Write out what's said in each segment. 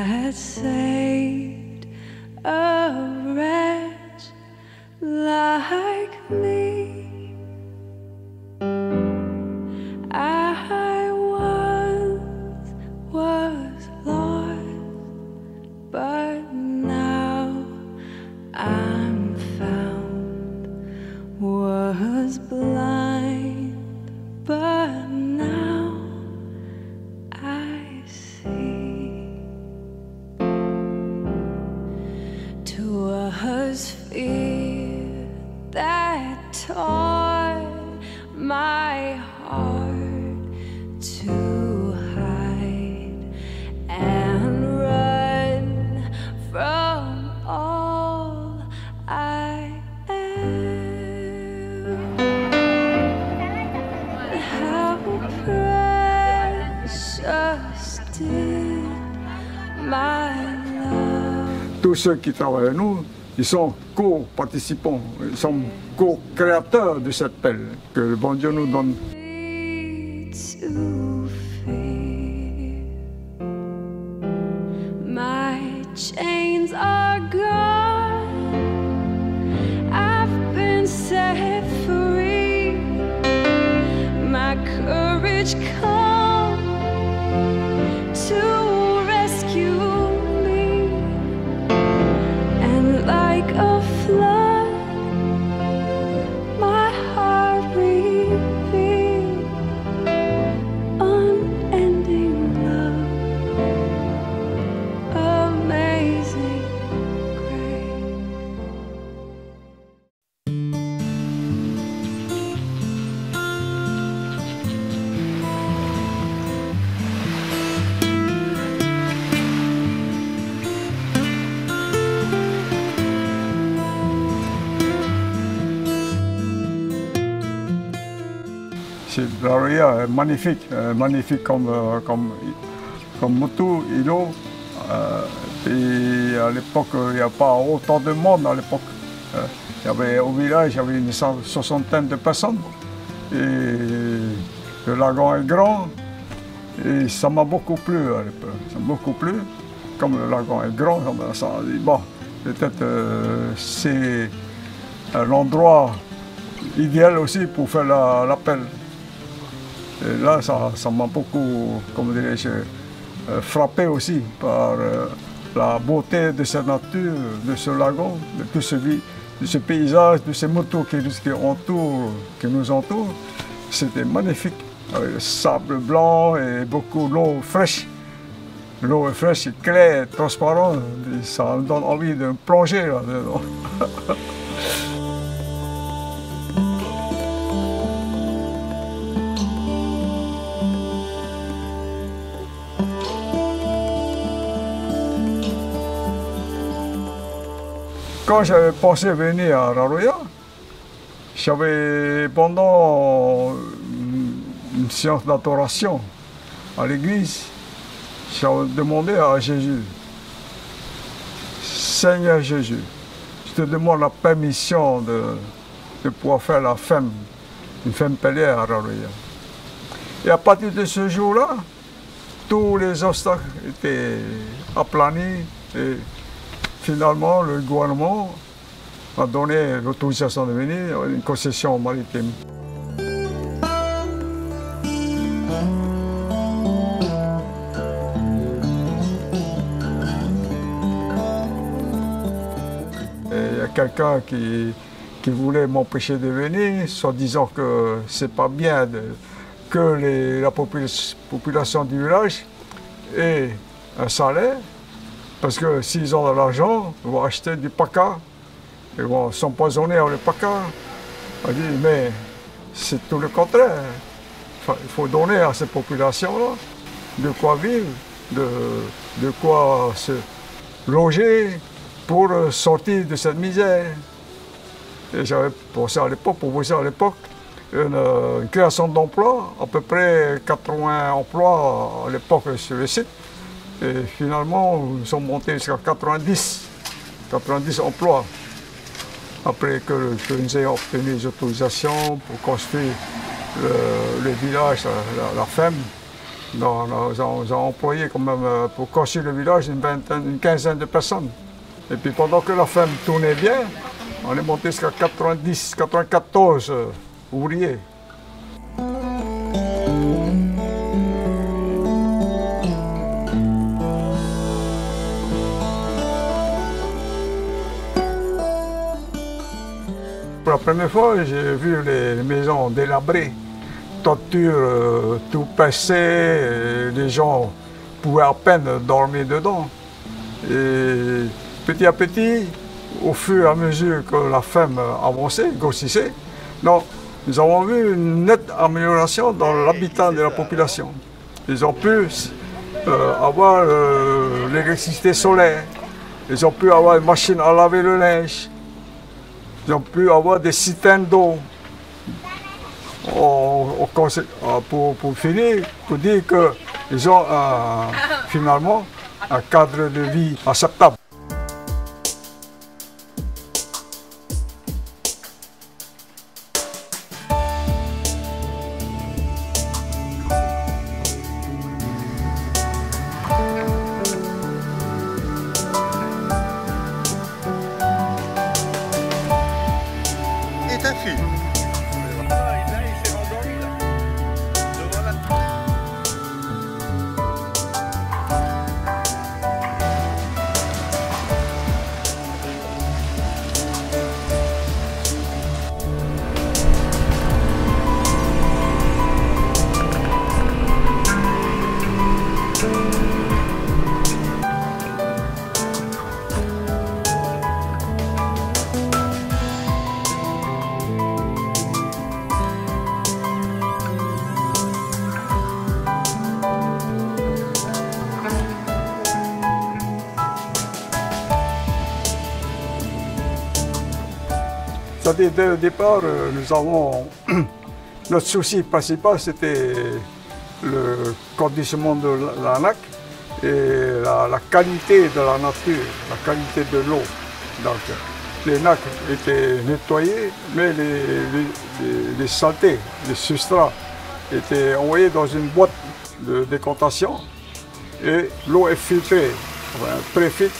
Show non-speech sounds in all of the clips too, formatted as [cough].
that saved a wretch like me. Tous ceux qui travaillent avec nous, ils sont co-participants, ils sont co-créateurs de cette pelle que le bon Dieu nous donne. C'est la Ria est magnifique, magnifique comme, euh, comme, comme moto, îlot. Euh, et à l'époque, il n'y a pas autant de monde à l'époque. Euh, au village, il y avait une soixantaine de personnes. Et le lagon est grand. Et ça m'a beaucoup plu à l'époque. Ça m'a beaucoup plu. Comme le lagon est grand, ça m'a dit, bon, peut-être euh, c'est un endroit idéal aussi pour faire la- l'appel. Et là, ça m'a beaucoup, euh, frappé aussi par euh, la beauté de cette nature, de ce lagon, de tout ce, de ce paysage, de ces motos qui, entourent, qui nous entourent. C'était magnifique, sable blanc et beaucoup d'eau fraîche. L'eau est fraîche, claire, transparente, ça me donne envie de plonger là-dedans. [laughs] Quand j'avais pensé venir à Raroya, j'avais pendant une séance d'adoration à l'église, j'avais demandé à Jésus, Seigneur Jésus, je te demande la permission de, de pouvoir faire la femme, une femme pèlère à Raroya. Et à partir de ce jour-là, tous les obstacles étaient aplanis et finalement le gouvernement a donné l'autorisation de venir, une concession maritime. Il y a quelqu'un qui, voulait m'empêcher de venir, soit disant que c'est pas bien que la popula- population du village ait un salaire, parce que s'ils ont de l'argent, ils vont acheter du paca, ils vont s'empoisonner avec le paca. On dit, mais c'est tout le contraire. Il faut donner à ces populations-là de quoi vivre, de, quoi se loger pour sortir de cette misère. Et j'avais pensé à l'époque, proposé à l'époque, une, une création d'emplois, à peu près 80 emplois à l'époque sur le site. Et finalement, nous sommes montés jusqu'à 90, 90 emplois. Après que, que nous ayons obtenu les autorisations pour construire le, le village, la, la- ferme. Ils ont employé quand même euh, pour construire le village une, vingtaine, une quinzaine de personnes. Et puis pendant que la ferme tournait bien, on est monté jusqu'à 90, 94 euh, ouvriers. Pour la première fois, j'ai vu les maisons délabrées, toitures euh, tout et les gens pouvaient à peine dormir dedans. Et petit à petit, au fur et à mesure que la ferme avançait, grossissait, nous avons vu une nette amélioration dans l'habitat de la population. Ils ont pu euh, avoir euh, l'électricité solaire, ils ont pu avoir une machine à laver le linge, ils ont pu avoir des citernes d'eau. Euh, pour, pour finir, pour dire qu'ils ont euh, finalement un cadre de vie acceptable. Dès le départ, euh, nous avons. [clears throat] Notre souci principal, c'était le conditionnement de la- la nac et la, qualité de la nature, la qualité de l'eau. Donc, les nacs étaient nettoyés, mais les, les- les- les saletés, les substrats étaient envoyés dans une boîte de décantation et l'eau est filtrée, enfin, pré-filtre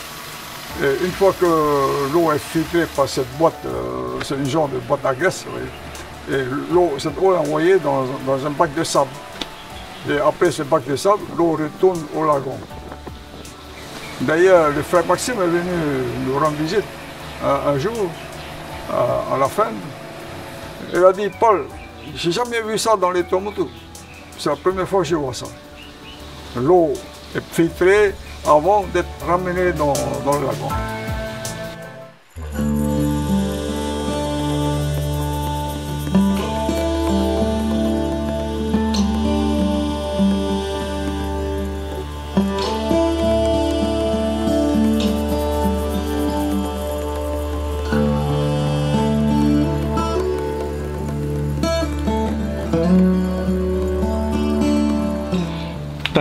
une fois que l'eau est filtrée par cette boîte, euh, c'est une genre de boîte à graisse, et cette eau est envoyée dans, dans un bac de sable. Et après ce bac de sable, l'eau retourne au lagon. D'ailleurs, le frère Maxime est venu nous rendre visite un, jour, à, la fin. Il a dit, Paul, j'ai jamais vu ça dans les Tomotou. C'est la première fois que je vois ça. L'eau est filtrée avant d'être ramenée dans, dans le lagon.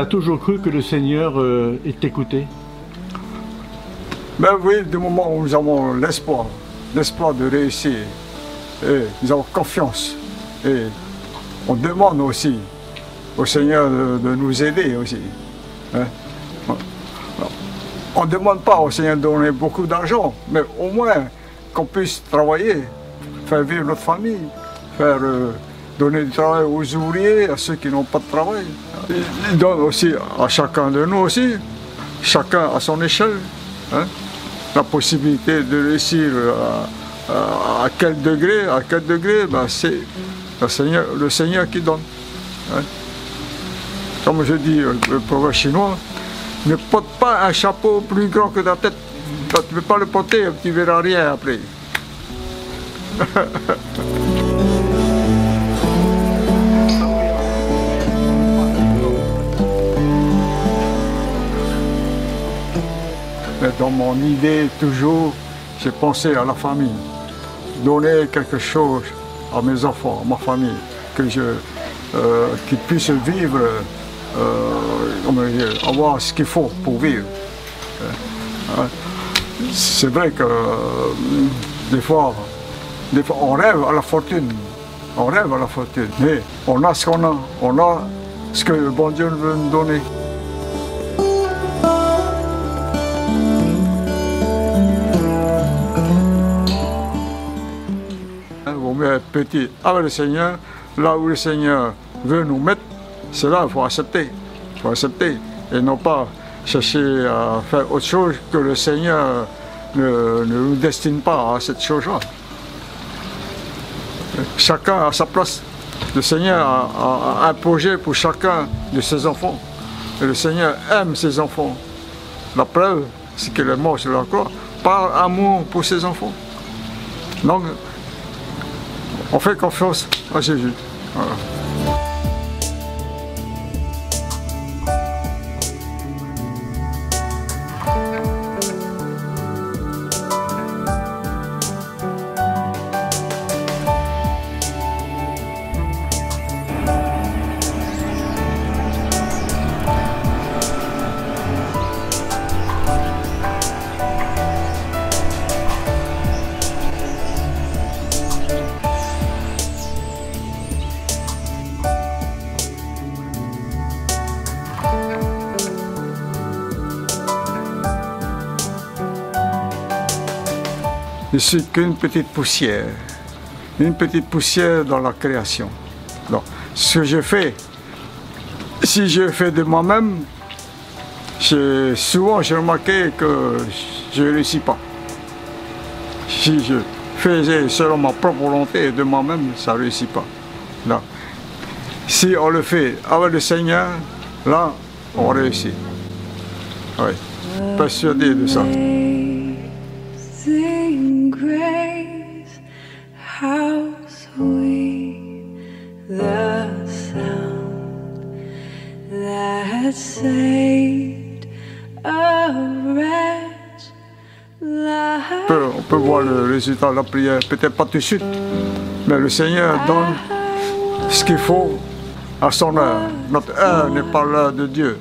Toujours cru que le Seigneur euh, est écouté? Ben oui, du moment où nous avons l'espoir, l'espoir de réussir, et nous avons confiance, et on demande aussi au Seigneur de, nous aider aussi. hein. On ne demande pas au Seigneur de donner beaucoup d'argent, mais au moins qu'on puisse travailler, faire vivre notre famille, faire euh, donner du travail aux ouvriers, à ceux qui n'ont pas de travail. Il, donne aussi à chacun de nous aussi, chacun à son échelle, hein, la possibilité de réussir à, quel degré, à quel degré, ben, c'est le Seigneur, qui donne. hein. Comme je dis, euh, le proverbe chinois, ne porte pas un chapeau plus grand que ta tête. Tu ne peux pas le porter, tu ne verras rien après. [laughs] Mais dans mon idée, toujours, j'ai pensé à la famille. Donner quelque chose à mes enfants, à ma famille, euh, qu'ils puissent vivre, euh, avoir ce qu'il faut pour vivre. Euh, hein. C'est vrai que euh, des fois, des fois, on rêve à la fortune. On rêve à la fortune. Mais on a ce qu'on a. On a ce que le bon Dieu veut nous donner. Petit avec le Seigneur. Là où le Seigneur veut nous mettre, c'est là qu'il faut accepter. Il faut accepter et non pas chercher à faire autre chose que le Seigneur ne, nous destine pas à cette chose-là. Chacun a sa place. Le Seigneur a un projet pour chacun de ses enfants. Et le Seigneur aime ses enfants. La preuve, c'est qu'il est mort sur la croix par amour pour ses enfants. Donc, on fait confiance à Jésus. Voilà. Je suis qu'une petite poussière, une petite poussière dans la création. Donc, ce que je fais, si je fais de moi-même, souvent j'ai remarqué que je ne réussis pas. Si je faisais selon ma propre volonté de moi-même, ça ne réussit pas. Si on le fait avec le Seigneur, là, on réussit. Oui, persuadé de ça. On peut voir le résultat de la prière, peut-être pas tout de suite, mais le Seigneur donne ce qu'il faut à son heure. Notre heure n'est pas l'heure de Dieu.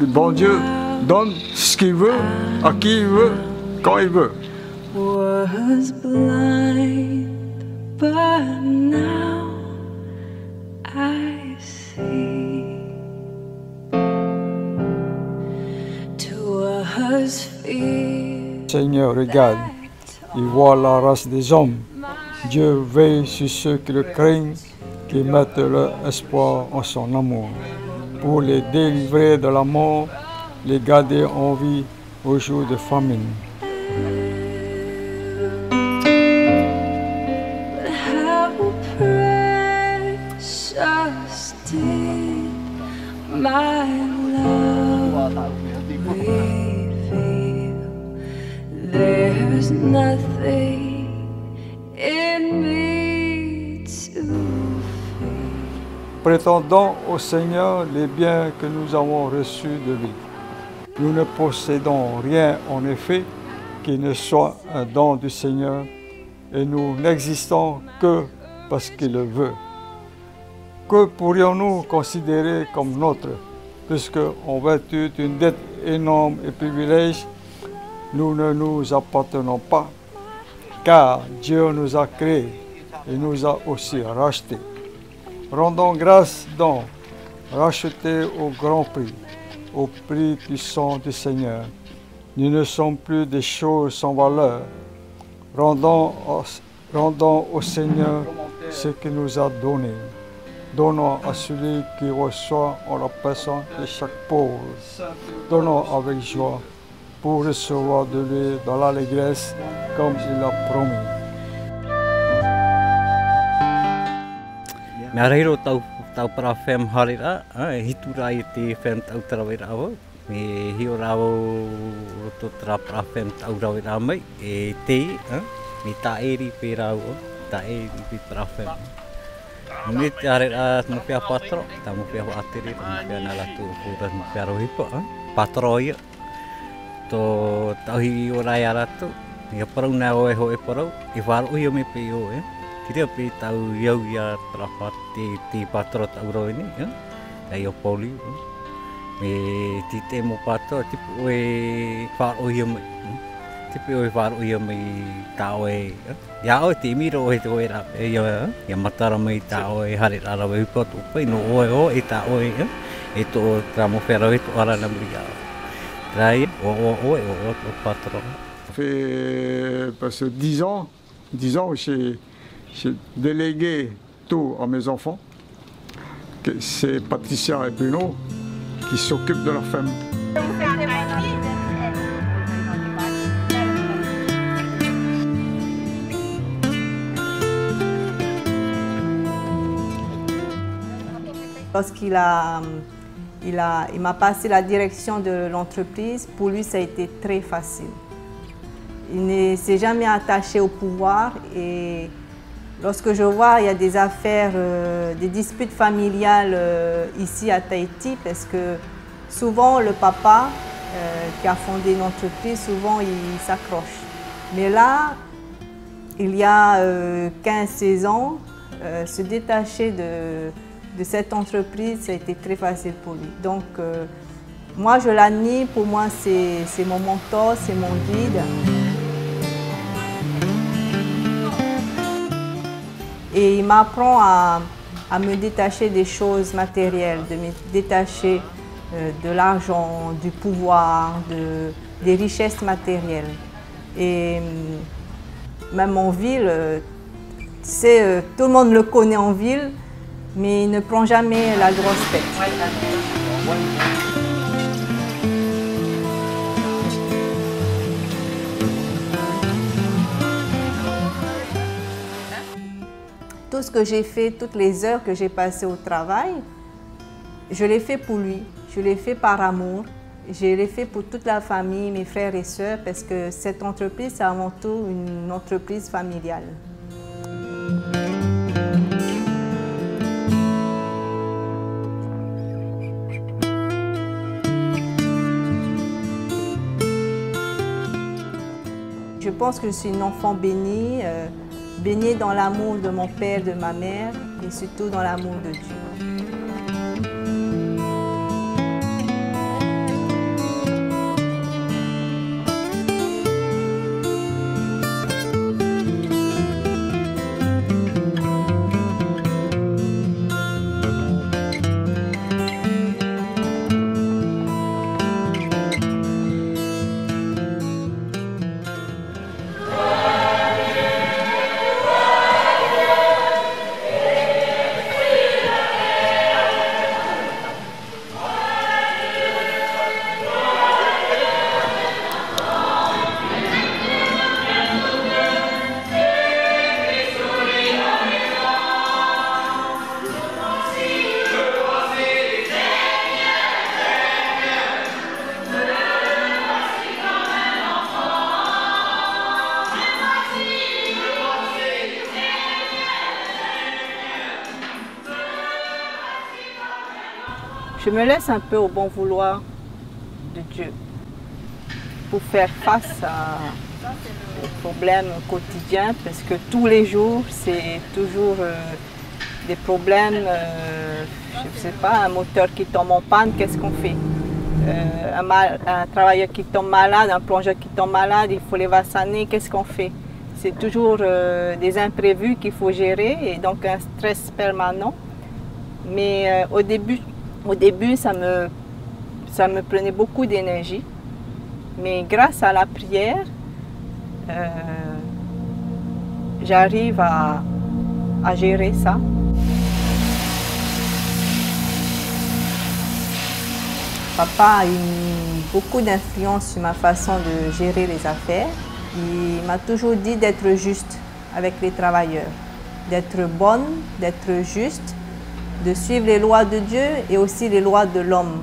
Le bon Dieu donne ce qu'il veut, à qui il veut, quand il veut. Was blind, but now I see. Twas fear Seigneur, regarde, il voit la race des hommes. Dieu veille sur ceux qui le craignent, qui mettent leur espoir en son amour, pour les délivrer de la mort, les garder en vie au jour de famine. My Prétendons au Seigneur les biens que nous avons reçus de lui. Nous ne possédons rien en effet qui ne soit un don du Seigneur et nous n'existons que parce qu'il le veut. Que pourrions-nous considérer comme notre, puisque en vertu d'une dette énorme et privilège, nous ne nous appartenons pas, car Dieu nous a créés et nous a aussi rachetés. Rendons grâce donc, rachetés au grand prix, au prix du sang du Seigneur. Nous ne sommes plus des choses sans valeur. Rendons rendons au Seigneur ce qu'il nous a donné. Donnons à celui qui reçoit en la personne de chaque pauvre. Donnons avec joie pour recevoir de lui dans l'allégresse comme il l'a promis. Nā reiro tau, tau para whem hare rā, ah, e hitu rā i te whem tau tarawe rā wau. Me hio wau roto tara para whem tau rawe rā mai, e te, me tā eri pē rā wau, tā eri pē para whem. Me te are rā mo pia patro, tā mo pia atere, tā mo pia nala tu pūra mo pia rohipo, ah, patro ia. Tō tauhi o rā ia rātou, ia parau nā o e ho e parau, e whāro i o me pē o e. Ki rea pē tau iau ia trapa te, te patro tau rau ni, ja? Kai o poli. ja? Me ti te mo patro, tipu e whāro i o pe oi whāro ia mai tā oe. Ia oe te miro oe te oe rā, e ia, ia matara mai tā oe hare rara wei upa tō pai, no oe o e tā oe, e tō tā mo whera e tō ara na muri au. Rai, o o oe o o tō patro. Ça fait parce que 10 ans, 10 ans, j'ai délégué tout à mes enfants. C'est Patricia et Bruno qui s'occupent de leur famille. Lorsqu'il il a, il m'a passé la direction de l'entreprise, pour lui, ça a été très facile. Il ne s'est jamais attaché au pouvoir et lorsque je vois il y a des affaires, euh, des disputes familiales euh, ici à Tahiti, parce que souvent le papa euh, qui a fondé une entreprise, souvent il s'accroche. Mais là, il y a 15-16 ans, se détacher de, de cette entreprise, ça a été très facile pour lui. Donc, euh, moi, je l'admire. Pour moi, c'est mon mentor, c'est mon guide. Et il m'apprend à, me détacher des choses matérielles, de me détacher euh, de l'argent, du pouvoir, de, des richesses matérielles. Et euh, même en ville, tout le monde le connaît en ville, mais il ne prend jamais la grosse tête. Tout ce que j'ai fait, toutes les heures que j'ai passées au travail, je l'ai fait pour lui, je l'ai fait par amour, je l'ai fait pour toute la famille, mes frères et sœurs, parce que cette entreprise, c'est avant tout une entreprise familiale. Pense que je suis une enfant bénie, euh, baignée dans l'amour de mon père, de ma mère et surtout dans l'amour de Dieu. Me laisse un peu au bon vouloir de Dieu pour faire face à aux problèmes quotidiens parce que tous les jours c'est toujours euh, des problèmes, euh, je ne sais pas, un moteur qui tombe en panne, qu'est-ce qu'on fait? Euh, un, un travailleur qui tombe malade, un plongeur qui tombe malade, il faut les vacciner, qu'est-ce qu'on fait? C'est toujours des imprévus qu'il faut gérer et donc un stress permanent. Mais au début, au début ça, me, ça me prenait beaucoup d'énergie. Mais grâce à la prière, euh, j'arrive à, à gérer ça. Papa a eu beaucoup d'influence sur ma façon de gérer les affaires. Il m'a toujours dit d'être juste avec les travailleurs, d'être bonne, d'être juste, de suivre les lois de Dieu et aussi les lois de l'homme.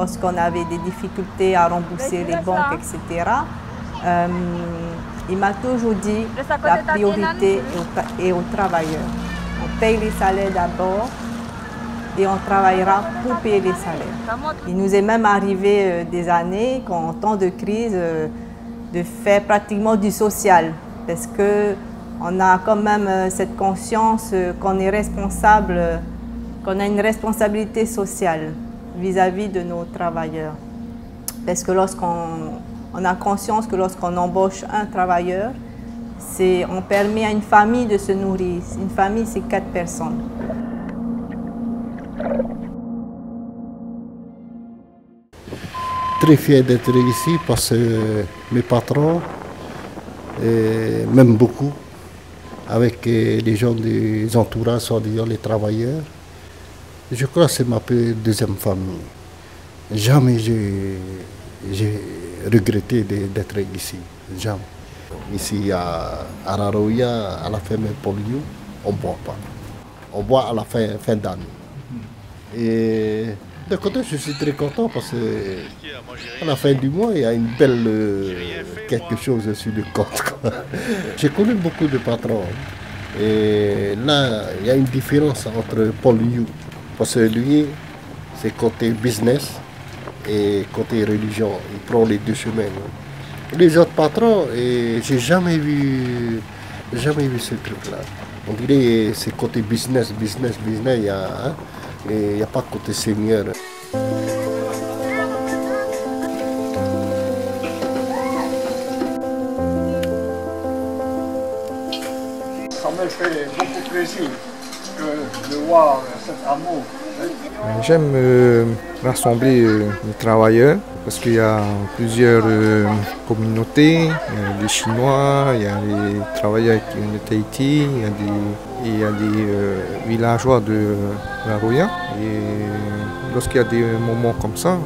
Lorsqu'on avait des difficultés à rembourser les banques, etc., euh, il m'a toujours dit la priorité est aux travailleurs. On paye les salaires d'abord et on travaillera pour payer les salaires. Il nous est même arrivé euh, des années, en temps de crise, euh, de faire pratiquement du social parce qu'on a quand même cette conscience qu'on est responsable, qu'on a une responsabilité sociale vis-à-vis de nos travailleurs. Parce que lorsqu'on on a conscience que lorsqu'on embauche un travailleur, on permet à une famille de se nourrir. Une famille, c'est quatre personnes. Très fier d'être ici parce que mes patrons m'aiment beaucoup avec les gens des entourages, soit-disant les travailleurs. Je crois que c'est ma deuxième famille. Jamais j'ai regretté d'être ici. Jamais. Ici à Araroya, à la ferme Polio, on ne boit pas. On boit à la fin, d'année. Et de côté, je suis très content parce qu'à la fin du mois, il y a une belle quelque chose sur le compte. J'ai connu beaucoup de patrons. Et là, il y a une différence entre Paul Yu parce que lui, c'est côté business et côté religion. Il prend les deux chemins. Les autres patrons, j'ai jamais vu, jamais vu ce truc-là. On dirait c'est côté business, business, business. Il n'y a, hein, a pas côté seigneur. Ça me fait beaucoup plaisir J'aime euh, rassembler euh, les travailleurs parce qu'il y a plusieurs euh, communautés, il y a les Chinois, il y a les travailleurs de Tahiti, il y a des, des villageois de la Roya. Et lorsqu'il y a des moments comme ça,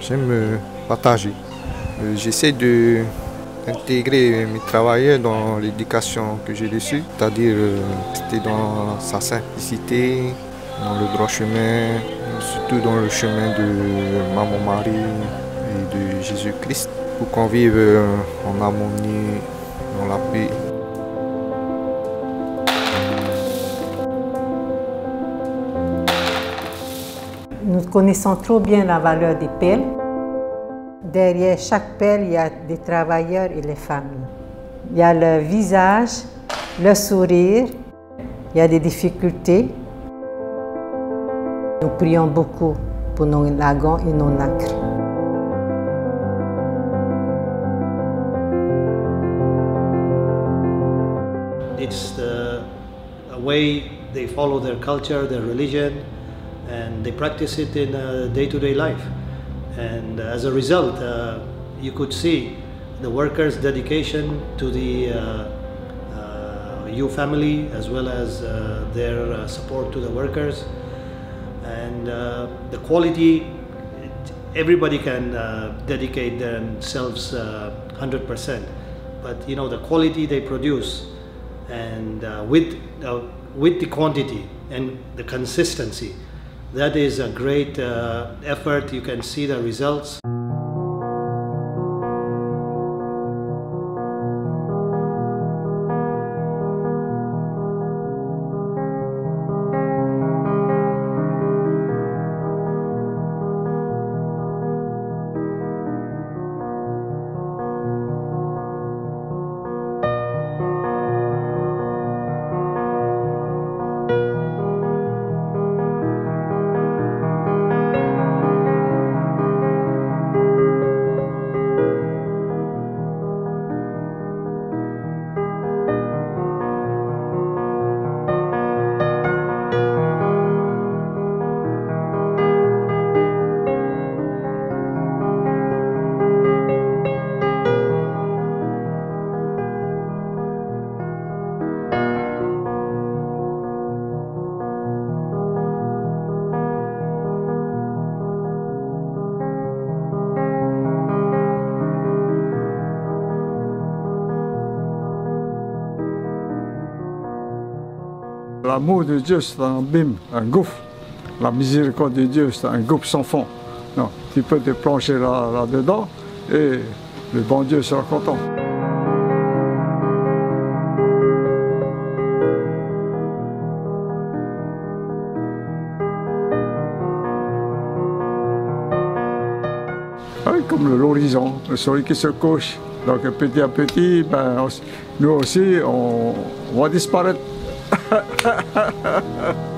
j'aime partager. J'essaie de intégrer mes travailleurs dans l'éducation que j'ai reçue, c'est-à-dire c'était dans sa simplicité, dans le droit chemin, surtout dans le chemin de Maman Marie et de Jésus-Christ, pour qu'on vive euh, en harmonie, dans la paix. Nous connaissons trop bien la valeur des pelles. Derrière chaque pelle, il y a des travailleurs et les familles. Il y a le visage, le sourire, il y a des difficultés, nous prions beaucoup pour nos lagons et nos nacres. It's the way they follow their culture, their religion, and they practice it in day-to-day -day life. And as a result, uh, you could see the workers' dedication to the uh, uh, family as well as uh, their uh, support to the workers. And uh, the quality everybody can uh, dedicate themselves 100% uh, but you know the quality they produce and uh, with uh, with the quantity and the consistency that is a great uh, effort. You can see the results L'amour de Dieu, c'est un bim, un gouffre. La miséricorde de Dieu, c'est un gouffre sans fond. Non, tu peux te plancher là- là-dedans et le bon Dieu sera content. Ah comme l'horizon, le soleil qui se couche. Donc petit à petit, ben, nous aussi, on va disparaître. ha ha ha ha ha